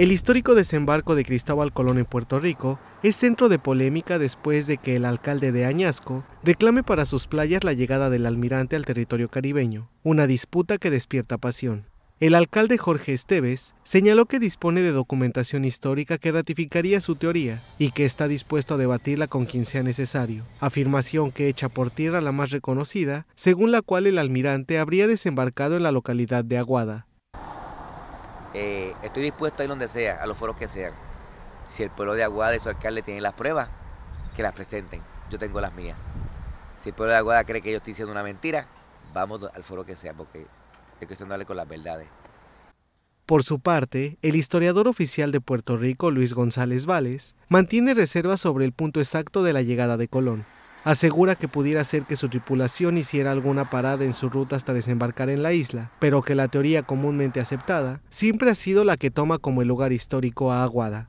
El histórico desembarco de Cristóbal Colón en Puerto Rico es centro de polémica después de que el alcalde de Añasco reclame para sus playas la llegada del almirante al territorio caribeño, una disputa que despierta pasión. El alcalde Jorge Esteves señaló que dispone de documentación histórica que ratificaría su teoría y que está dispuesto a debatirla con quien sea necesario, afirmación que echa por tierra la más reconocida, según la cual el almirante habría desembarcado en la localidad de Aguada, eh, estoy dispuesto a ir donde sea, a los foros que sean. Si el pueblo de Aguada y su alcalde tienen las pruebas, que las presenten. Yo tengo las mías. Si el pueblo de Aguada cree que yo estoy diciendo una mentira, vamos al foro que sea, porque es cuestión de darle con las verdades. Por su parte, el historiador oficial de Puerto Rico, Luis González Vales, mantiene reservas sobre el punto exacto de la llegada de Colón. Asegura que pudiera ser que su tripulación hiciera alguna parada en su ruta hasta desembarcar en la isla, pero que la teoría comúnmente aceptada siempre ha sido la que toma como el lugar histórico a Aguada.